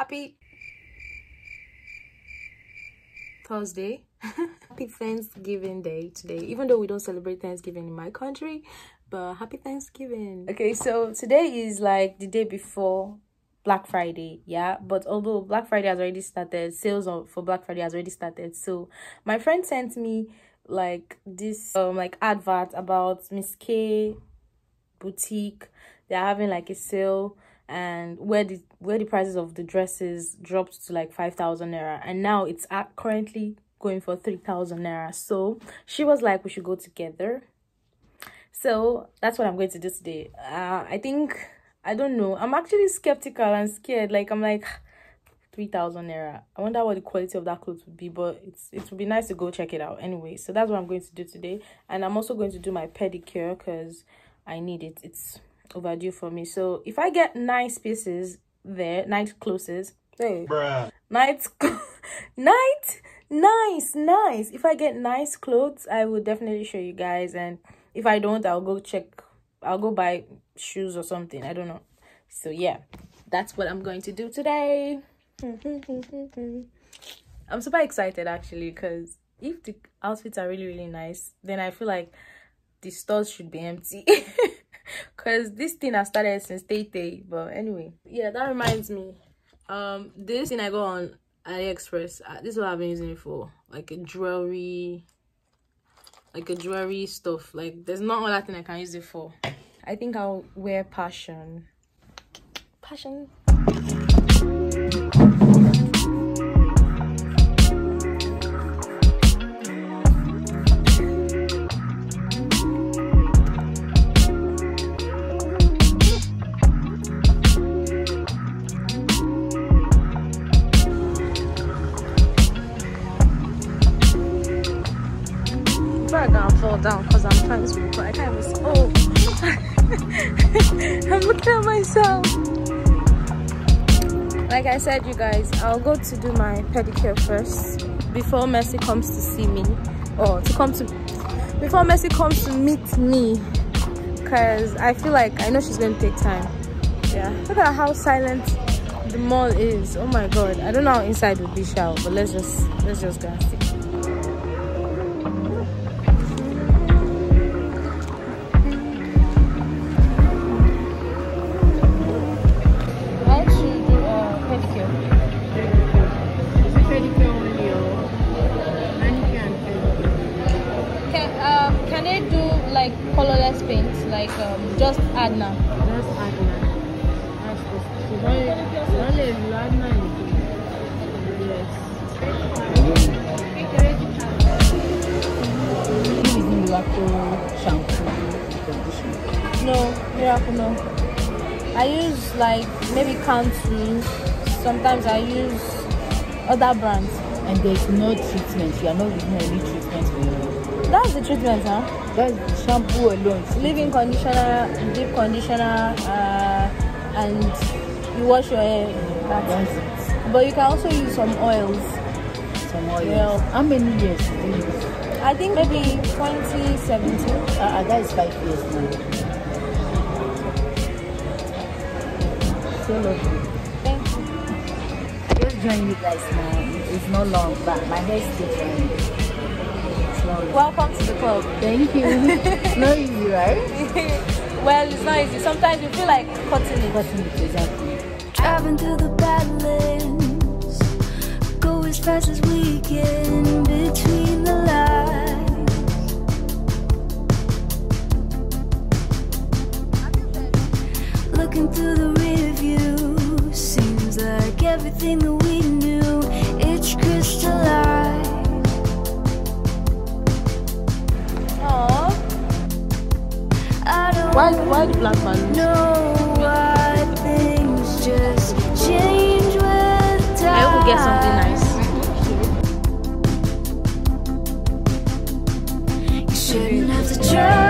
happy Thursday. happy Thanksgiving Day today. Even though we don't celebrate Thanksgiving in my country, but happy Thanksgiving. Okay, so today is like the day before Black Friday, yeah. But although Black Friday has already started, sales for Black Friday has already started. So my friend sent me like this um like advert about Miskay boutique. They're having like a sale and where the where the prices of the dresses dropped to like 5000 naira and now it's at currently going for 3000 naira. So she was like we should go together. So that's what i'm going to do today. Uh, i think i don't know. I'm actually skeptical and scared. Like i'm like 3000 naira. I wonder what the quality of that clothes would be but it's it would be nice to go check it out anyway. So that's what i'm going to do today. And i'm also going to do my pedicure because i need it. It's overdue for me. So if I get nice pieces there, nice clothes, hey, Bruh. nice, nice, nice, nice. If I get nice clothes, I will definitely show you guys. And if I don't, I'll go check. I'll go buy shoes or something. I don't know. So yeah, that's what I'm going to do today. I'm super excited actually because if the outfits are really really nice, then I feel like the stores should be empty. because this thing has started since day day but anyway. Yeah that reminds me. Um this thing i got on aliexpress uh, this is what i've been using it for. Like a jewelry like a jewelry stuff. Like there's not other thing i can use it for. I think i'll wear passion. Passion I'll go to do my pedicure first before Mercy comes to see me, or to come to before Mercy comes to meet me, because I feel like I know she's going to take time. Yeah, look at how silent the mall is. Oh my god, I don't know how inside would be, shall, but let's just let's just go and see. Um, Adna. That's Adna. That's the she's only, she's only Miracle shampoo conditioner. No, Miracle no. I use like maybe Cantu. Sometimes I use other brands. And there's no treatment. You are not using any treatment for your. That's the treatment, huh? That's shampoo alone. Leave-in conditioner, deep conditioner, uh, and you wash your hair. That's it. But you can also use some oils. Some oils. Yeah. How many years do you use? I think maybe 2017. Uh, uh, that is five years now. So lovely. Thank you. I just joined you guys now. It's not long, but my hair is still trying. Welcome to the club. Thank you. it's not easy, right? well, it's not easy. Sometimes you feel like cutting it. Cutting it, exactly. Driving through the badlands, go as fast as we can between the lines. Looking through the rear view, seems like everything Why, why the black man? No, things just change with time. I hope we get something nice. You shouldn't have to try,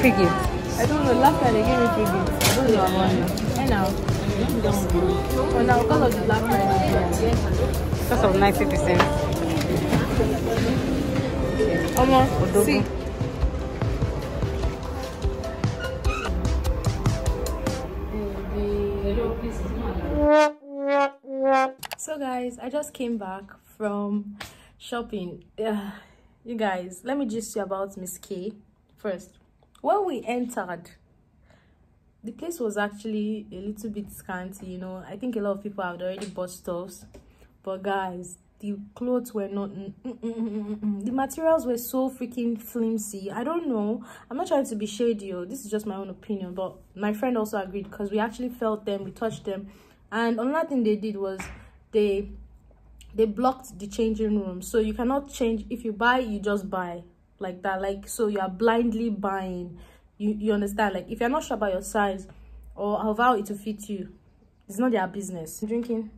free gift? I don't know. Last time they gave me free gift. I don't know about now. And now. Oh, now because of the Black Friday. Because of 90%. Omo, see. So guys, I just came back from shopping. Yeah, you guys, let me just you about Miskay first. When we entered, the place was actually a little bit scanty, you know. I think a lot of people had already bought stuffs, but guys, the clothes were not. mm, mm, mm, mm, mm, mm. The materials were so freaking flimsy. I don't know. I'm not trying to be shady. Oh, this is just my own opinion, but my friend also agreed because we actually felt them, we touched them, and another thing they did was they they blocked the changing room so you cannot change if you buy you just buy like that like so you are blindly buying. You you understand? Like if you're not sure about your size or how it will fit you it's not their business. Drinking.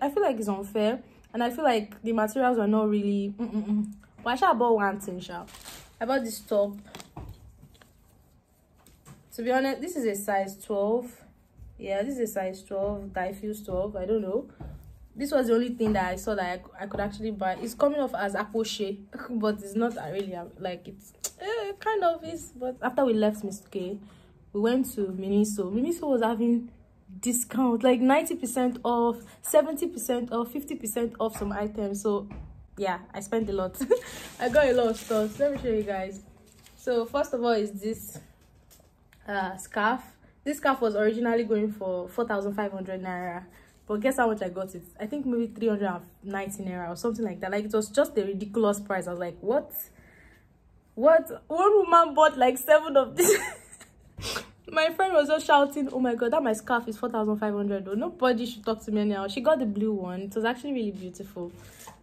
I feel like it's unfair and i feel like the materials are not really mm -mm -mm. i shall bought one thing sha. i bought this top. To be honest this is a size 12 yeah this is a size 12 diffuse 12 i don't know this was the only thing that i saw that i, I could actually buy. It's coming off as aposhe but it's not really um, like it's eh, kind of is but after we left miss k we went to miniso. Miniso was having discount like 90 percent off 70 percent off 50 percent off some items. So yeah i spent a lot. I got a lot of stuff. Let me show you guys. So first of all is this uh scarf. This scarf was originally going for 4500 naira but guess how much i got it? I think maybe 319 naira or something like that. Like it was just a ridiculous price. I was like what? What? One woman bought like seven of this my friend was just shouting oh my god that my scarf is 4500 though. Nobody should talk to me anyhow. She got the blue one. It was actually really beautiful.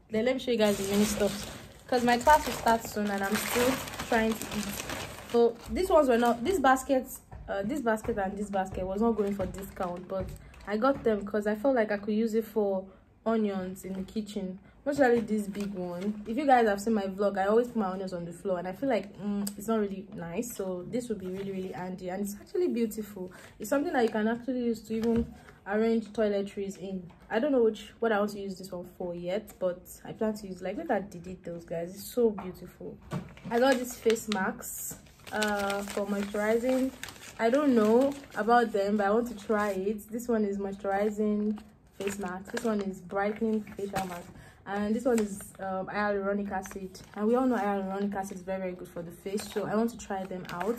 Then let me show you guys the mini stuff. Because my class will start soon and i'm still trying to eat. So these ones were not this basket uh this basket and this basket was not going for discount but i got them because i felt like i could use it for onions in the kitchen mostly this big one. If you guys have seen my vlog i always put my onions on the floor and i feel like mm, it's not really nice so this would be really really handy and it's actually beautiful. It's something that you can actually use to even arrange toiletries in. I don't know which what i want to use this one for yet but i plan to use like look at the details guys. It's so beautiful. I got this face masks uh for moisturizing i don't know about them but i want to try it. This one is moisturizing face mask. This one is brightening facial mask. And this one is um, hyaluronic acid. And we all know hyaluronic acid is very very good for the face so i want to try them out.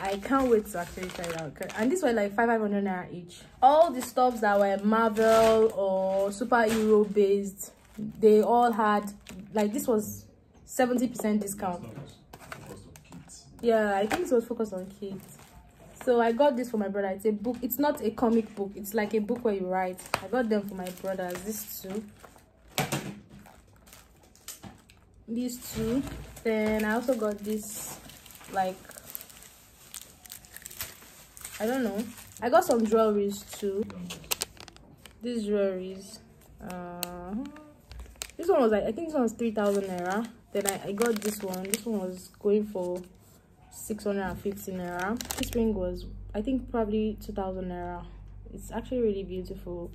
I can't wait to actually try it out and these were like 500 naira each. All the stuffs that were marvel or superhero based they all had like this was 70 percent discount. Yeah i think it was focused on kids so i got this for my brother it's a book it's not a comic book it's like a book where you write i got them for my brothers these two these two then i also got this like I don't know. I got some jewelries too. These jewelries. Uh, this one was like I think this one was 3000 naira. Then I, I got this one. This one was going for 650 naira. This ring was I think probably 2000 naira. It's actually really beautiful.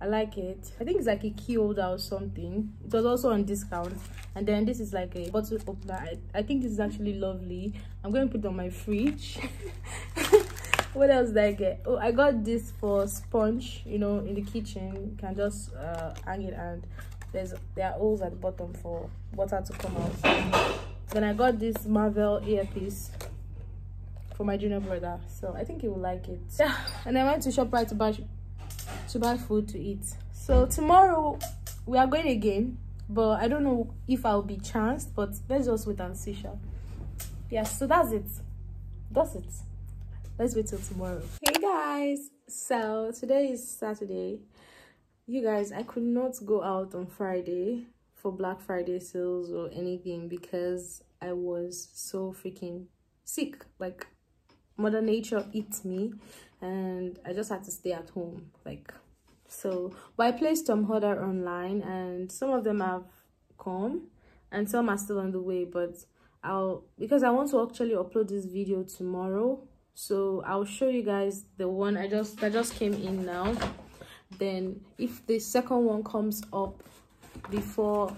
I like it. I think it's like a key holder or something. It was also on discount. And then this is like a bottle opener. I, I think this is actually lovely. I'm going to put it on my fridge. what else did I get? Oh, I got this for sponge, you know, in the kitchen. You can just uh, hang it and there's there are holes at the bottom for water to come out. Then I got this Marvel earpiece for my junior brother. So I think he will like it. Yeah. And I went to ShopRite to buy to buy food to eat. So tomorrow we are going again but i don't know if i'll be chanced but let's just wait and see sure yeah so that's it. That's it. Let's wait till tomorrow. Hey guys. So today is saturday. You guys i could not go out on friday for black friday sales or anything because i was so freaking sick. Like mother nature eats me and i just had to stay at home like so. But i placed some order online and some of them have come and some are still on the way but i'll because i want to actually upload this video tomorrow so i'll show you guys the one i just that just came in now. Then if the second one comes up before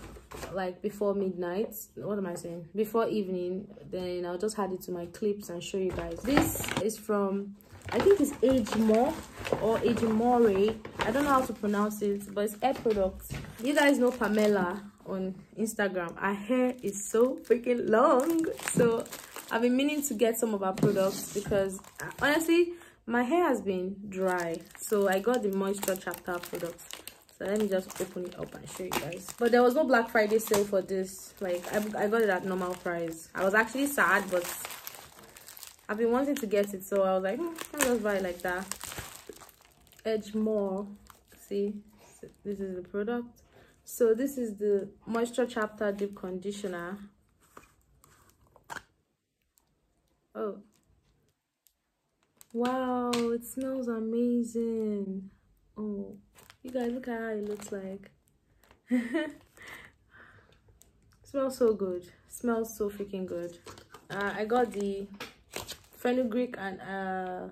like before midnight what am i saying before evening then i'll just add it to my clips and show you guys this is from i think it's age more or Ejimore. I don't know how to pronounce it, but it's hair products. You guys know Pamela on Instagram. Her hair is so freaking long. So I've been meaning to get some of her products because honestly, my hair has been dry. So I got the Moisture Chapter products. So let me just open it up and show you guys. But there was no Black Friday sale for this. Like, I, I got it at normal price. I was actually sad, but I've been wanting to get it. So I was like, hmm, I'll just buy it like that edge more see this is the product so this is the moisture chapter deep conditioner oh wow it smells amazing oh you guys look at how it looks like. Smells so good. Smells so freaking good. Uh, i got the fenugreek and uh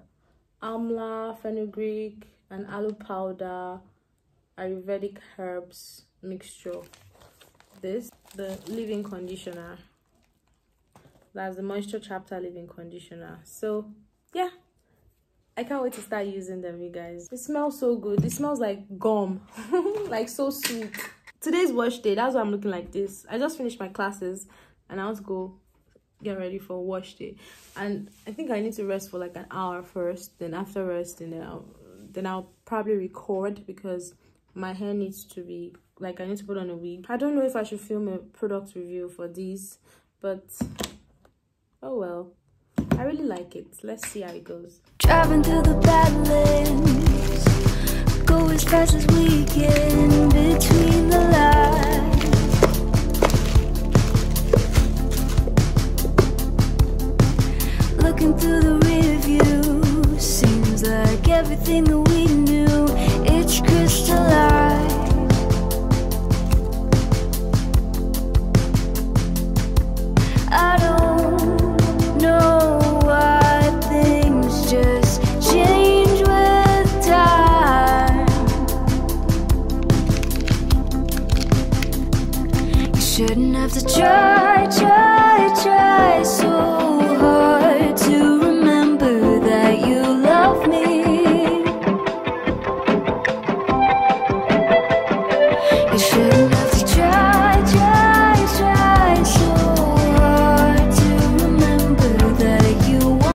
amla fenugreek and aloe powder ayurvedic herbs mixture. This the leave-in conditioner. That's the moisture chapter leave-in conditioner. So yeah i can't wait to start using them you guys. It smells so good. It smells like gum. Like so sweet. Today's wash day. That's why i'm looking like this. I just finished my classes and i want to go get ready for wash day. And i think i need to rest for like an hour first then after rest then i'll then I'll probably record because my hair needs to be like I need to put on a wig. I don't know if I should film a product review for these, but oh well. I really like it. Let's see how it goes. Driving through the Badlands, go as fast as we can between the lines. Looking through the rear view, seems like everything